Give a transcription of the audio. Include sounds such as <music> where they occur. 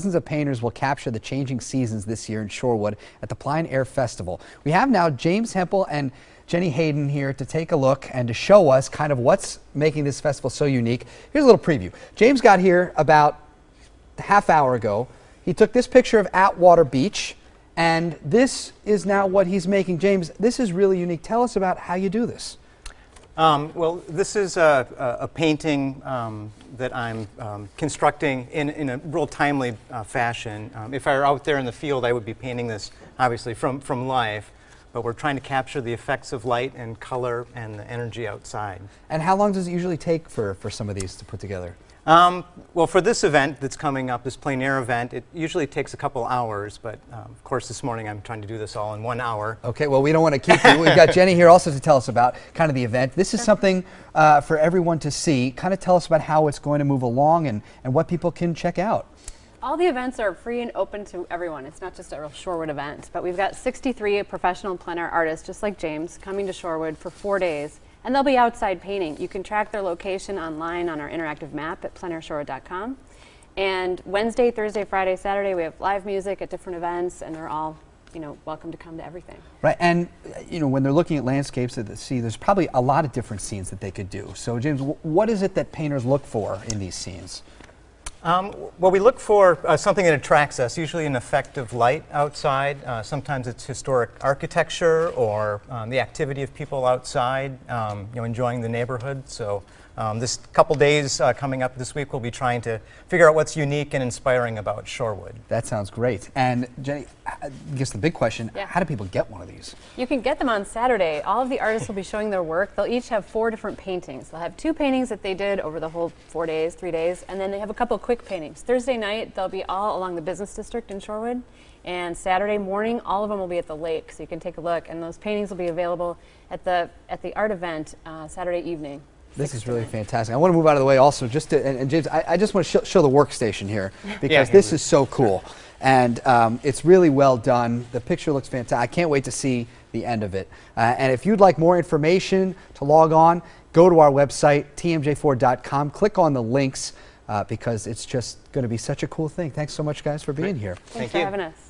Dozens of painters will capture the changing seasons this year in Shorewood at the Plein Air Festival. We have now James Hempel and Jenny Hayden here to take a look and to show us kind of what's making this festival so unique. Here's a little preview. James got here about a half hour ago. He took this picture of Atwater Beach and this is now what he's making. James, this is really unique. Tell us about how you do this. Um, well, this is a, a, a painting um, that I'm um, constructing in, in, a real timely uh, fashion. Um, if I were out there in the field, I would be painting this, obviously, from, from life. But we're trying to capture the effects of light and color and the energy outside. And how long does it usually take for, for some of these to put together? Um, well, for this event that's coming up, this plein air event, it usually takes a couple hours, but um, of course this morning I'm trying to do this all in one hour. Okay, well we don't want to keep you. We've got Jenny here also to tell us about kind of the event. This is something uh, for everyone to see. Kind of tell us about how it's going to move along and, and what people can check out. All the events are free and open to everyone. It's not just a real Shorewood event, but we've got 63 professional plein air artists, just like James, coming to Shorewood for four days. And they'll be outside painting. You can track their location online on our interactive map at pleinairshorewood.com. And Wednesday, Thursday, Friday, Saturday, we have live music at different events, and they're all, you know, welcome to come to everything. Right, and you know, when they're looking at landscapes at the sea, there's probably a lot of different scenes that they could do. So, James, what is it that painters look for in these scenes? Um, well, we look for uh, something that attracts us, usually an effect of light outside. Uh, sometimes it's historic architecture or um, the activity of people outside, um, you know, enjoying the neighborhood. So um, this couple days uh, coming up this week, we'll be trying to figure out what's unique and inspiring about Shorewood. That sounds great. And Jenny, I guess the big question, Yeah. how do people get one of these? You can get them on Saturday. All of the artists will be showing their work. They'll each have four different paintings. They'll have two paintings that they did over the whole four days, three days, and then they have a couple quick paintings. Thursday night, they'll be all along the business district in Shorewood. And Saturday morning, all of them will be at the lake, so you can take a look. And those paintings will be available at the at the art event uh, Saturday evening. This is really fantastic. I want to move out of the way also, just to, and, and James, I, I just want to sh show the workstation here <laughs> because here this is so cool. And um, it's really well done. The picture looks fantastic. I can't wait to see the end of it. Uh, and if you'd like more information to log on, go to our website, tmj4.com, click on the links uh, because it's just going to be such a cool thing. Thanks so much, guys, for being here. Thanks Thank for you. having us.